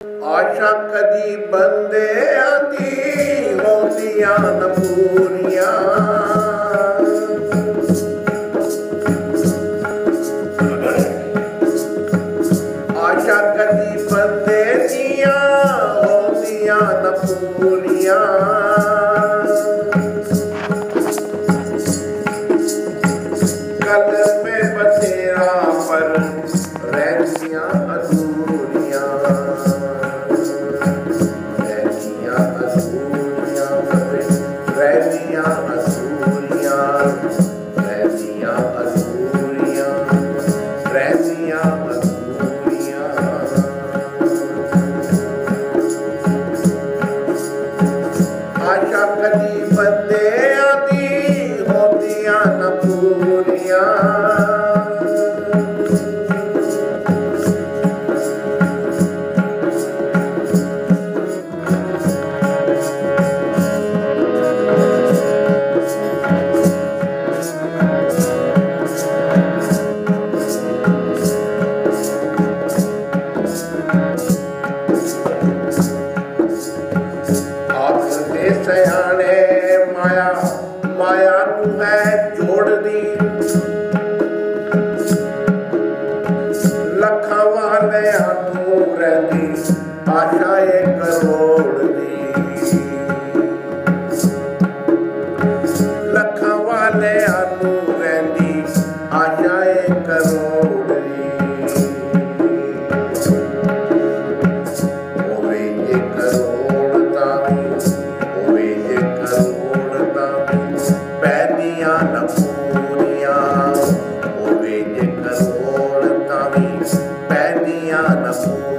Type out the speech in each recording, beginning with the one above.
आशा कदी बंदे आंदी होंदियाँ न पूरियाँ। Senhor.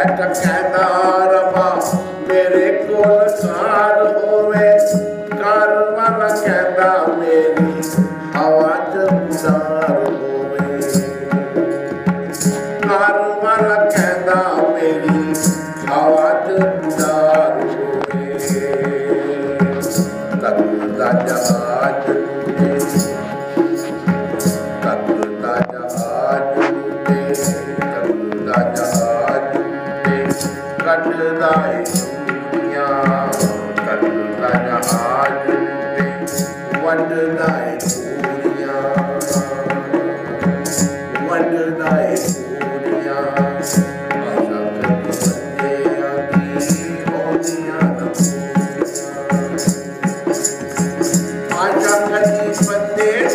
जट खैदार पास मेरे कोल मेरी आवाज़ गुजार होवे कर Brasil expandeu.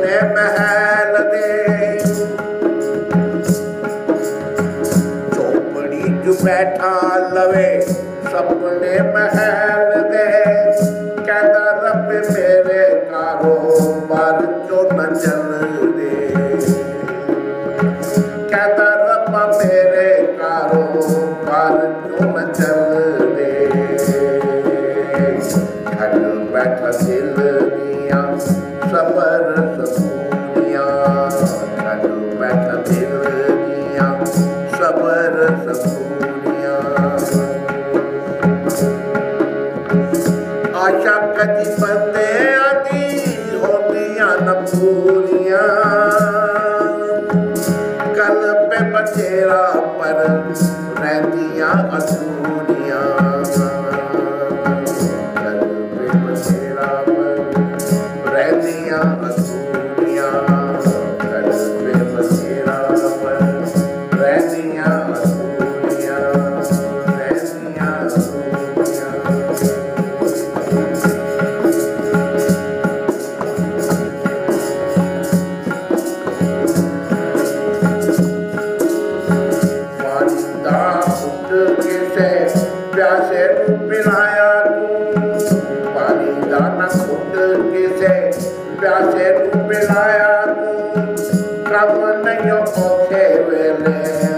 सोने महल दे चौपड़ी जो बैठा लवे सपने महल दे कहता रब मेरे कारोबार जो नज़र दे? कहता रब मेरे कारोबार जो नज़र दे? घर बैठा दिल दिया सबर Practice your phone,